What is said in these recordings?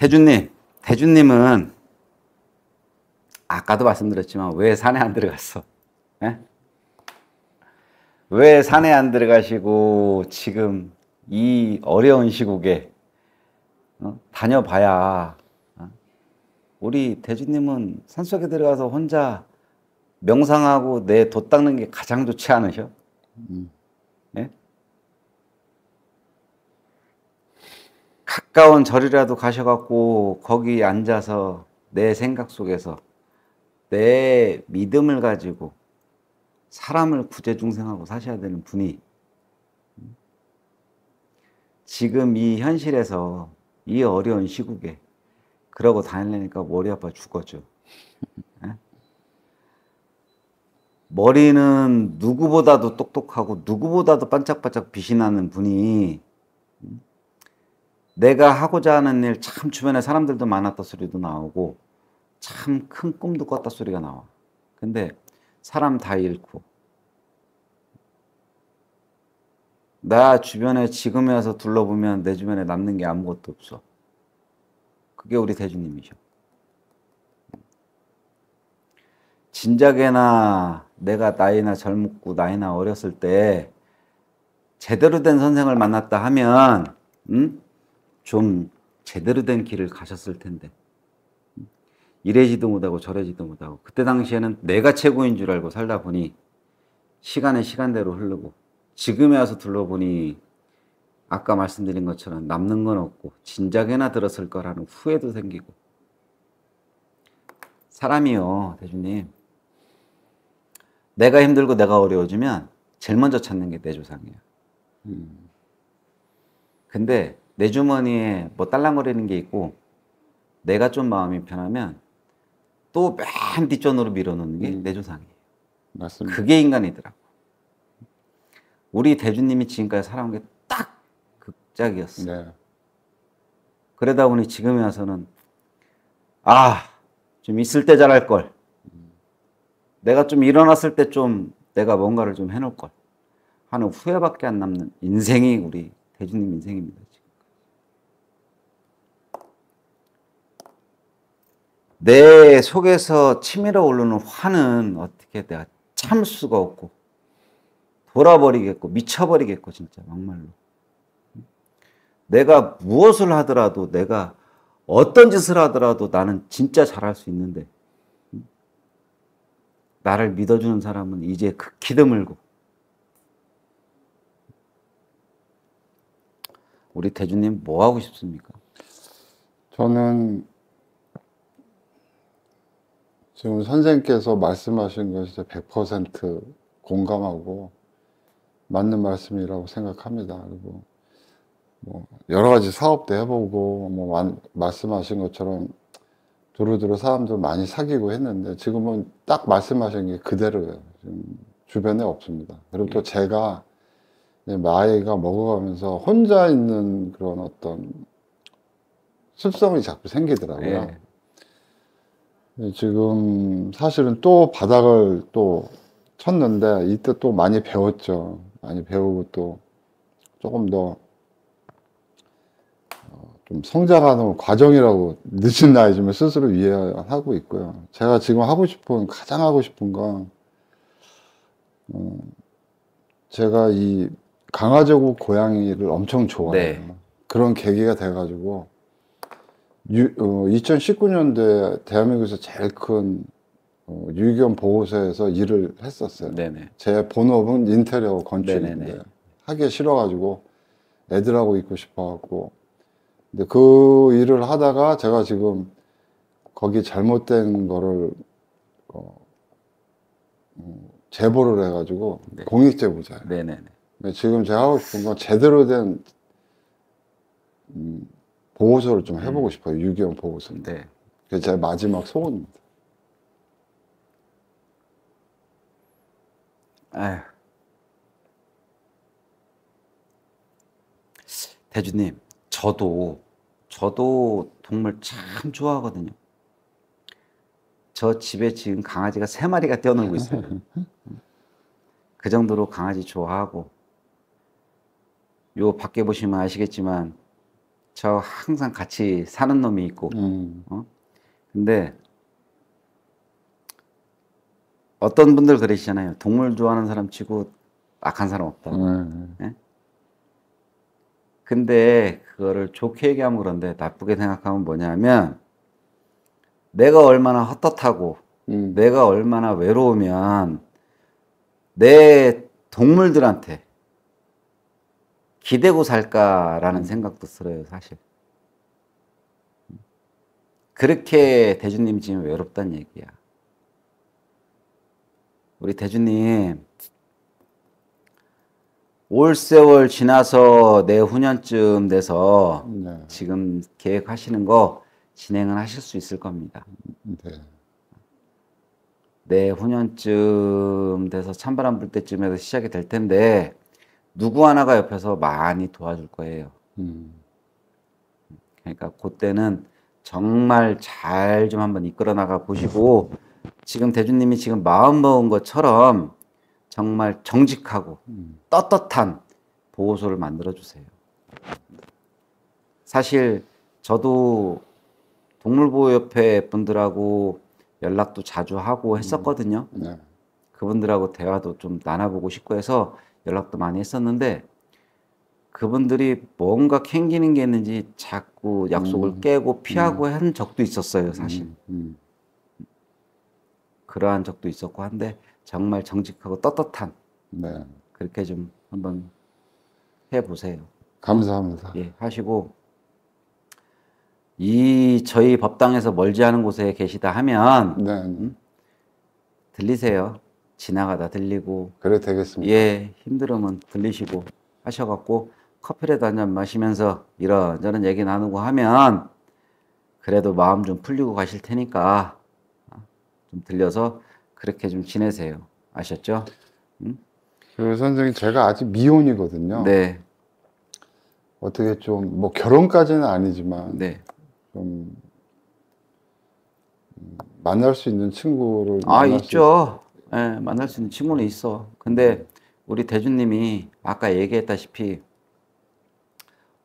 대주님, 대주님은 아까도 말씀드렸지만 왜 산에 안 들어갔어? 예? 왜 산에 안 들어가시고 지금 이 어려운 시국에 어? 다녀봐야 어? 우리 대주님은 산속에 들어가서 혼자 명상하고 내 돛 닦는 게 가장 좋지 않으셔? 예? 가까운 절이라도 가셔갖고 거기 앉아서 내 생각 속에서 내 믿음을 가지고 사람을 구제중생하고 사셔야 되는 분이 지금 이 현실에서 이 어려운 시국에 그러고 다니려니까 머리 아파 죽었죠. 예? 머리는 누구보다도 똑똑하고 누구보다도 반짝반짝 빛이 나는 분이 내가 하고자 하는 일 참 주변에 사람들도 많았다 소리도 나오고 참 큰 꿈도 꿨다 소리가 나와. 근데 사람 다 잃고 나 주변에 지금에 와서 둘러보면 내 주변에 남는 게 아무것도 없어. 그게 우리 대주님이셔. 진작에나 내가 나이나 젊고 나이나 어렸을 때 제대로 된 선생을 만났다 하면 음? 좀 제대로 된 길을 가셨을 텐데. 이래지도 못하고 저래지도 못하고. 그때 당시에는 내가 최고인 줄 알고 살다 보니 시간은 시간대로 흐르고 지금에 와서 둘러보니 아까 말씀드린 것처럼 남는 건 없고 진작에나 들었을 거라는 후회도 생기고. 사람이요 대주님. 내가 힘들고 내가 어려워지면 제일 먼저 찾는 게 내 조상이야. 근데 내 주머니에 뭐 딸랑거리는 게 있고 내가 좀 마음이 편하면 또 맨 뒷전으로 밀어놓는 게내 조상이에요 맞습니다. 그게 인간이더라고. 우리 대주님이 지금까지 살아온 게 딱 극작이었어. 네. 그러다 보니 지금에 와서는 아, 좀 있을 때 잘할 걸. 내가 좀 일어났을 때 좀 내가 뭔가를 좀 해놓을 걸 하는 후회밖에 안 남는 인생이 우리 대주님 인생입니다. 지금. 내 속에서 치밀어 오르는 화는 어떻게 내가 참을 수가 없고 돌아버리겠고 미쳐버리겠고 진짜 막말로 내가 무엇을 하더라도 내가 어떤 짓을 하더라도 나는 진짜 잘할 수 있는데 나를 믿어주는 사람은 이제 극히 드물고 우리 대주님 뭐 하고 싶습니까? 저는 지금 선생님께서 말씀하신 것이 100% 공감하고 맞는 말씀이라고 생각합니다. 그리고 뭐 여러 가지 사업도 해보고 뭐 만- 말씀하신 것처럼 두루두루 사람들 많이 사귀고 했는데 지금은 딱 말씀하신 게 그대로예요. 지금 주변에 없습니다. 그리고 또 제가 이제 나이가 먹어가면서 혼자 있는 그런 어떤 습성이 자꾸 생기더라고요. 예. 네, 지금 사실은 또 바닥을 또 쳤는데 이때 또 많이 배웠죠. 많이 배우고 또 조금 더 어, 좀 성장하는 과정이라고 늦은 나이지만 스스로 이해하고 있고요. 제가 지금 하고 싶은 가장 하고 싶은 건 어, 제가 이 강아지고 고양이를 엄청 좋아해요. 네. 그런 계기가 돼가지고 유, 2019년도에 대한민국에서 제일 큰 어, 유기견 보호소에서 일을 했었어요. 네네. 제 본업은 인테리어 건축인데 네네네. 하기 싫어가지고 애들하고 있고 싶어갖고 근데 그 일을 하다가 제가 지금 거기 잘못된 거를 어, 음, 제보를 해가지고 네. 공익제보자예요. 네네네. 지금 제가 하고 싶은 건 제대로 된 음, 보호소를 좀 해보고 싶어요. 유기견 보호소인데 네. 그게 제 마지막 소원입니다. 아휴. 대주님, 저도, 저도 동물 참 좋아하거든요. 저 집에 지금 강아지가 세 마리가 뛰어놀고 있어요. 그 정도로 강아지 좋아하고, 요 밖에 보시면 아시겠지만, 저 항상 같이 사는 놈이 있고. 음, 근데 어떤 분들 그러시잖아요. 동물 좋아하는 사람 치고 악한 사람 없다. 네, 근데 그거를 좋게 얘기하면 그런데 나쁘게 생각하면 뭐냐면 내가 얼마나 헛헛하고 음, 내가 얼마나 외로우면 내 동물들한테 기대고 살까라는 생각도 들어요, 사실. 그렇게 대주님이 지금 외롭다는 얘기야. 우리 대주님, 올 세월 지나서 내후년쯤 돼서 네, 지금 계획하시는 거 진행을 하실 수 있을 겁니다. 네, 내후년쯤 돼서 찬바람 불 때쯤에서 시작이 될 텐데 누구 하나가 옆에서 많이 도와줄 거예요. 음, 그러니까 그때는 정말 잘 좀 한번 이끌어 나가 보시고 지금 대주님이 지금 마음 먹은 것처럼 정말 정직하고 떳떳한 보호소를 만들어 주세요. 사실 저도 동물보호협회 분들하고 연락도 자주 하고 했었거든요. 네, 그분들하고 대화도 좀 나눠보고 싶고 해서 연락도 많이 했었는데 그분들이 뭔가 캥기는 게 있는지 자꾸 약속을 깨고 피하고 한 적도 있었어요, 사실. 음, 그러한 적도 있었고 한데 정말 정직하고 떳떳한 네, 그렇게 좀 한번 해보세요. 감사합니다. 예, 하시고 이 저희 법당에서 멀지 않은 곳에 계시다 하면 네, 네, 들리세요. 지나가다 들리고 그래 되겠습니다. 예, 힘들으면 들리시고 하셔갖고 커피라도 한 잔 마시면서 이런저런 얘기 나누고 하면 그래도 마음 좀 풀리고 가실 테니까 어, 좀 들려서 그렇게 좀 지내세요. 아셨죠? 그 선생님 제가 아직 미혼이거든요. 네, 어떻게 좀 뭐 결혼까지는 아니지만 네. 좀 음, 만날 수 있는 친구를 아, 있죠. 예, 만날 수 있는 친구는 있어. 근데 우리 대주님이 아까 얘기했다시피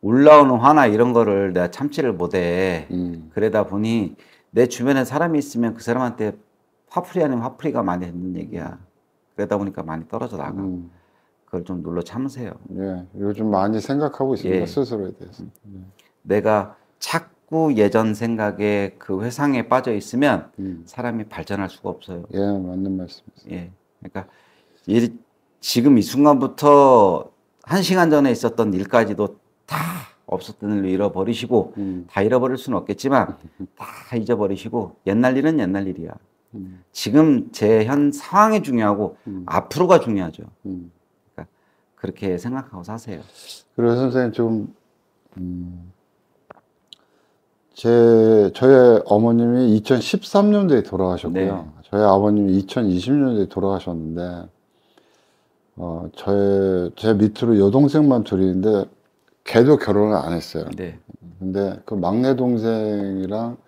올라오는 화나 이런 거를 내가 참지를 못해. 있- 음, 그러다 보니 내 주변에 사람이 있으면 그 사람한테 화풀이 아니면 화풀이가 많이 되는 얘기야. 그러다 보니까 많이 떨어져 나가. 음, 그걸 좀 눌러 참으세요. 예, 요즘 많이 생각하고 있습니다. 예. 스스로에 대해서. 내가 자꾸 예전 생각에 그 회상에 빠져 있으면 음, 사람이 발전할 수가 없어요. 예, 맞는 말씀이세요. 예. 그러니까 이, 지금 이 순간부터 한 시간 전에 있었던 일까지도 다 없었던 일로 잃어버리시고 음, 다 잃어버릴 수는 없겠지만 다 잊어버리시고 옛날 일은 옛날 일이야. 음, 지금 제 현 상황이 중요하고 음. 앞으로가 중요하죠. 음. 그렇게 생각하고 사세요. 그래서 선생님 좀, 음, 제, 저의 어머님이 2013년도에 돌아가셨고요. 네. 저희 아버님이 2020년도에 돌아가셨는데, 어, 저의, 제 밑으로 여동생만 둘이인데, 걔도 결혼을 안 했어요. 네. 근데 그 막내 동생이랑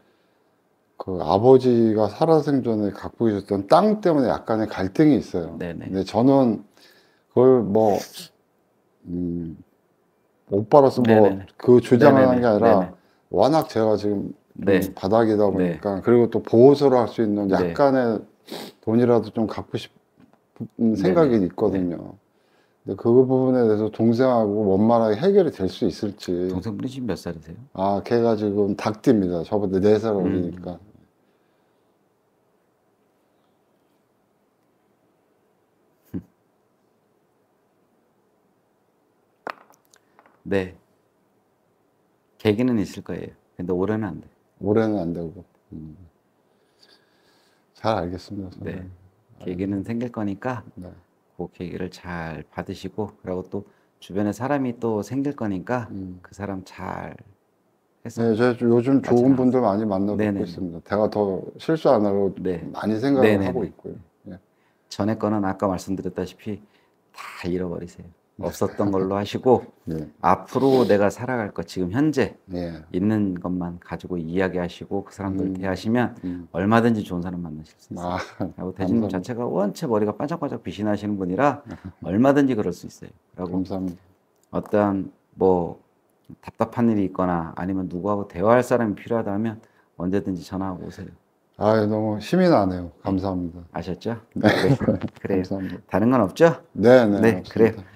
그 아버지가 살아생전에 갖고 계셨던 땅 때문에 약간의 갈등이 있어요. 네네. 근데 저는 그걸 뭐, 음, 오빠로서 뭐 네네네. 그 주장을 하는 게. 아니라 네네. 워낙 제가 지금 좀 네. 바닥이다 보니까 그리고 또 보호소를 할 수 있는 네. 약간의 돈이라도 좀 갖고 싶은 생각이 네네. 있거든요. 근데 그 부분에 대해서 동생하고 원만하게 해결이 될 수 있을지. 동생분이 지금 몇 살이세요? 아, 걔가 지금 닭띠입니다. 저보다 네살 음. 어리니까. 네. 계기는 있을 거예요. 근데 올해는 안 돼. 올해는 안 되고. 음. 잘 알겠습니다. 네. 선생님. 계기는 생길 거니까 네. 그 계기를 잘 받으시고 그리고 또 주변에 사람이 또 생길 거니까 음. 그 사람 잘 해서 네, 제가 요즘 좋은. 분들 많이 만나고 네네. 있습니다. 제가 더 실수 안 하고 네. 많이 생각을 네네네. 하고 있고요. 예. 전에 거는 아까 말씀드렸다시피 다 잃어버리세요. 없었던 걸로 하시고 예. 앞으로 내가 살아갈 것 지금 현재 예. 있는 것만 가지고 이야기하시고 그 사람들 음. 대하시면 음. 얼마든지 좋은 사람 만나실 수 있어요. 아, 그리고 대주님 감사합니다. 자체가 원체 머리가 반짝반짝 나시는 분이라 얼마든지 그럴 수 있어요. 그리고 감사합니다. 어떠한 뭐 답답한 일이 있거나 아니면 누구하고 대화할 사람이 필요하다면 언제든지 전화하고 오세요. 아, 너무 힘이 나네요. 감사합니다. 아셨죠? 네. 그래요. 감사합니다. 다른 건 없죠? 네, 네. 네, 없습니다. 그래요.